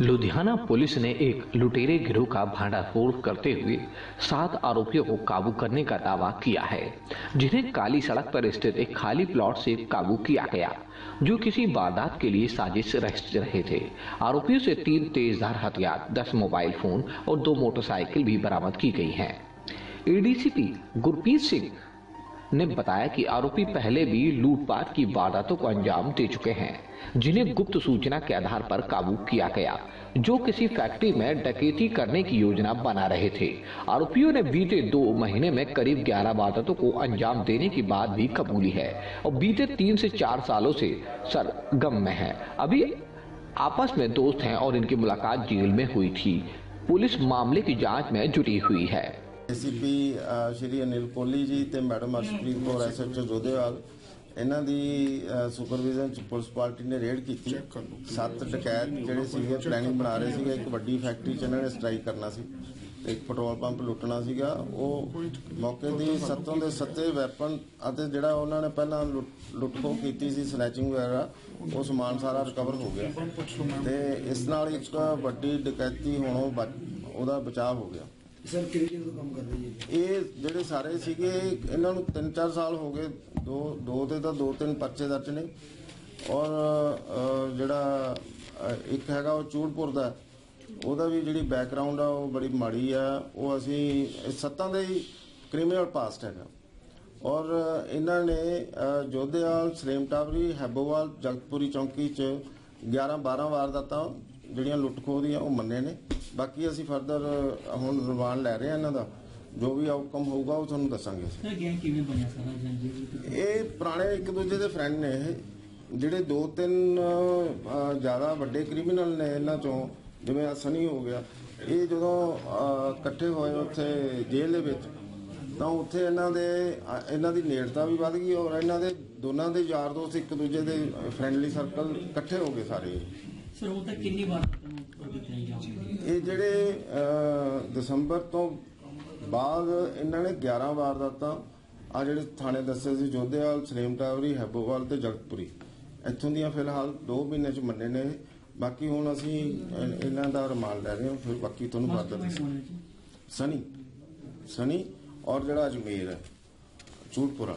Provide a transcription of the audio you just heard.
Ludhiana police ने एक लुटेरे गिरोह का भांडाफोड़ करते हुए सात आरोपियों को काबू करने का दावा किया है, जिन्हें काली सड़क पर स्थित एक खाली प्लॉट से काबू किया गया, जो किसी वारदात के लिए साजिश रच रहे थे। आरोपियों से तीन तेजधार हथियार, दस मोबाइल फ़ोन और दो मोटरसाइकिल भी बरामद की गई हैं। एडीसीपी गुरप्रीत सिंह ने बताया कि आरोपी पहले भी लूटपाट की वारदातों को अंजाम दे चुके हैं, जिन्हें गुप्त सूचना के आधार पर काबू किया गया, जो किसी फैक्ट्री में डकैती करने की योजना बना रहे थे। आरोपियों ने बीते दो महीने में करीब 11 वारदातों को अंजाम देने की बात भी कबूली है, और बीते तीन से चार सालों से सरगम में है। अभी आपस में दोस्त हैं और इनकी मुलाकात जेल में हुई थी। पुलिस मामले की जाँच में जुटी हुई है। ਏਸੀਪੀ ਸ਼੍ਰੀ ਅਨਿਲ ਕੋਹਲੀ ਜੀ ਤੇ ਮੈਡਮ ਅਰਸ਼ਪ੍ਰੀਤ ਕੌਰ ਐਸਐਚਓ ਜੋਧੇਵਾਲ ਇਹਨਾਂ ਦੀ ਸੁਪਰਵਿਜ਼ਨ ਚ ਪੁਲਿਸ ਪਾਰਟੀ ਨੇ ਰੇਡ ਕੀਤੀ। ਸੱਤ ਡਕੈਤ ਜਿਹੜੇ ਸੀਗੇ ਪਲੈਨਿੰਗ ਬਣਾ ਰਹੇ ਸੀਗੇ ਇੱਕ ਵੱਡੀ ਫੈਕਟਰੀ ਚ ਇਹਨਾਂ ਨੇ ਸਟ੍ਰਾਈਕ ਕਰਨਾ ਸੀ। ਇੱਕ ਪੈਟਰੋਲ ਪੰਪ ਲੁੱਟਣਾ ਸੀਗਾ। ਉਹ ਮੌਕੇ ਦੀ ਸੱਤੋਂ ਦੇ ਸੱਤੇ ਵੈਪਨ ਅਤੇ ਜਿਹੜਾ ਉਹਨਾਂ ਨੇ ਪਹਿਲਾਂ ਲੁੱਟ- ਲੁੱਟਖੋ ਕੀਤੀ ਸੀ ਸਨੈਚਿੰਗ ਵਗੈਰਾ ਉਹ ਸਮਾਨ ਸਾਰਾ ਰਿਕਵਰ ਹੋ ਗਿਆ। ਤੇ ਇਸ ਨਾਲ ਇੱਕ ਵੱਡੀ ਡਕੈਤੀ ਹੋਣੋਂ ਉਹਦਾ ਬਚਾਅ ਹੋ ਗਿਆ। ਸਰ ਕਿਹੜੀ ਚੀਜ਼ ਦਾ ਕੰਮ ਕਰ ਰਹੀ ਹੈ ਇਹ? ਜਿਹੜੇ ਸਾਰੇ ਸੀਗੇ ਇਹਨਾਂ ਨੂੰ 3-4 ਸਾਲ ਹੋ ਗਏ ਦੋ ਦੋ ਤੇ ਤਾਂ ਦੋ ਤਿੰਨ ਪਰਚੇ ਦਰਜ ਨੇ। ਔਰ ਅ, ਜਿਹੜਾ ਅ, ਇੱਕ ਹੈਗਾ ਉਹ ਚੂੜਪੁਰ ਦਾ। ਉਹਦਾ ਵੀ ਜਿਹੜੀ ਬੈਕਗ੍ਰਾਉਂਡ ਆ ਉਹ ਬੜੀ ਮਾੜੀ ਆ। ਉਹ ਅਸੀਂ ਇਹ ਸੱਤਾਂ ਦੇ ਹੀ ਕ੍ਰਿਮੀਨਲ ਪਾਸਟ ਹੈਗਾ। ਔਰ ਇਹਨਾਂ ਨੇ ਅ, ਜੋਧੇਵਾਲ ਸਲੇਮ ਟਾਵਰੀ ਹੈਬੋਵਾਲ ਜਗਤਪੁਰੀ ਚੌਂਕੀ ਚ 11 12 ਵਾਰਦਾਤਾਂ ਜਿਹੜੀਆਂ ਲੁੱਟਖੋ ਦੀਆਂ ਉਹ ਮੰਨੇ ਨੇ। ਬਾਕੀ ਅਸੀਂ ਫਰਦਰ ਹੁਣ ਰਿਮਾਂਡ ਲੈ ਰਹੇ ਹਾਂ ਇਹਨਾਂ ਦਾ। ਜੋ ਵੀ ਆਊਟਕਮ ਹੋਊਗਾ ਉਹ ਤੁਹਾਨੂੰ ਦੱਸਾਂਗੇ ਅਸੀਂ। ਸਰ ਗੈਂਗ ਕਿਵੇਂ ਬਣਿਆ ਸਾਰਾ ਜੰਜੀ? ਇਹ ਪੁਰਾਣੇ ਇੱਕ ਦੂਜੇ ਦੇ ਫਰੈਂਡ ਨੇ ਇਹ। ਜਿਹੜੇ ਦੋ ਤਿੰਨ ਜ਼ਿਆਦਾ ਵੱਡੇ ਕ੍ਰਿਮੀਨਲ ਨੇ ਇਹਨਾਂ ਚੋਂ ਜਿਵੇਂ ਆਹ ਸਨੀ ਹੋ ਗਿਆ। ਇਹ ਜਦੋਂ ਇਕੱਠੇ ਹੋਏ ਉੱਥੇ ਜੇਲ੍ਹ ਦੇ ਵਿੱਚ ਤਾਂ ਉੱਥੇ ਇਹਨਾਂ ਦੇ ਇਹਨਾਂ ਦੀ ਨੇੜਤਾ ਵੀ ਵੱਧ ਗਈ ਔਰ ਇਹਨਾਂ ਦੇ ਦੋਨਾਂ ਦੇ ਯਾਰ ਦੋਸਤ ਇੱਕ ਦੂਜੇ ਦੇ ਫਰੈਂਡਲੀ ਸਰਕਲ ਇਕੱਠੇ ਹੋ ਗਏ ਸਾਰੇ। ਸਰ ਉਹ ਤਾਂ ਕਿੰਨੀ ਵਾਰ ਤੁਹਾਨੂੰ ਕੀਤਾ ਜਾਊਗਾ ਇਹ ਜਿਹੜੇ ਦਸੰਬਰ ਤੋਂ ਬਾਅਦ ਇਹਨਾਂ ਨੇ 11 ਵਾਰਦਾਤਾਂ ਆ ਜਿਹੜੇ ਥਾਣੇ ਦੱਸੇ ਸੀ ਜੋਧੇਵਾਲ ਸਲੇਮ ਟਾਵਰੀ ਹੈਬੋਵਾਲ ਤੇ ਜਗਤਪੁਰੀ। ਇੱਥੋਂ ਦੀਆਂ ਫਿਲਹਾਲ 2 ਮਹੀਨੇ ਚ ਮੰਨੇ ਨੇ। ਬਾਕੀ ਹੁਣ ਅਸੀਂ ਇਹਨਾਂ ਦਾ ਰਿਮਾਂਡ ਲੈ ਰਹੇ ਹਾਂ ਫਿਰ ਬਾਕੀ ਤੁਹਾਨੂੰ ਬਾਅਦ ਦੱਸਾਂ ਸਨੀ ਸਨੀ ਔਰ ਜਿਹੜਾ ਅਜਮੇਰ ਹੈ ਚੂੜਪੁਰਾ।